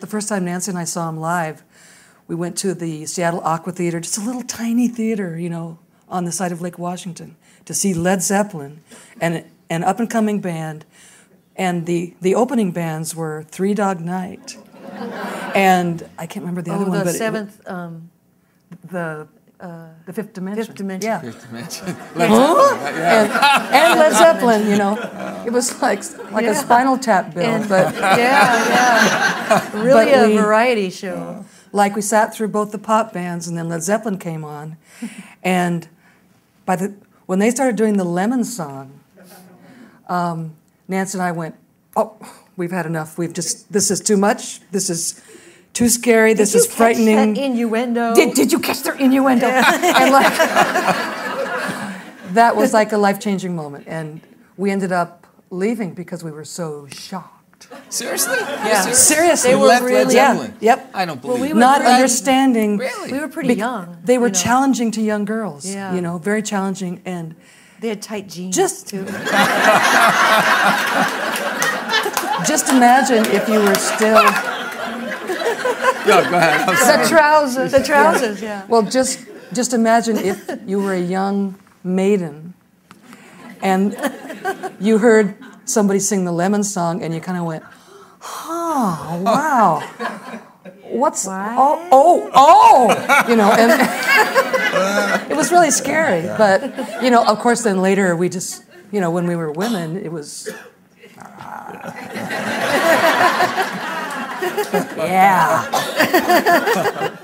the first time Nancy and I saw him live, we went to the Seattle Aqua Theater, just a little tiny theater, you know, on the side of Lake Washington, to see Led Zeppelin and an up and coming band. And the, the opening bands were Three Dog Night. And I can't remember the oh, other one, the but it- seventh. um, the the fifth dimension. Fifth Dimension. Yeah. Fifth dimension. and, and Led Zeppelin, you know. It was like like a Spinal Tap bill, And- but yeah, yeah. Really a we- variety show. like we sat through both the pop bands and then Led Zeppelin came on, and by the when they started doing the Lemon song, um, Nancy and I went, "Oh, we've had enough. We've just this is too much. This is too scary. This Did is you catch frightening." Innuendo. did, did you catch their innuendo? and like that was like a life changing moment, and we ended up leaving because we were so shocked. Seriously? Yeah. Seriously, They were left Led really- yeah, yep. I don't Well, believe we it. were Not pretty- understanding. Really? we were pretty bec- young. They were you know. challenging to young girls. Yeah. You know, very challenging, and They had tight jeans Just- too. just imagine if you were still. Go, go ahead. I'm sorry. The trousers. The trousers, yeah. Well, just just imagine if you were a young maiden and you heard somebody sing the Lemon song and you kind of went, "Oh, wow." What's What? oh oh oh you know and it was really scary but you know of course then later we just you know when we were women it was yeah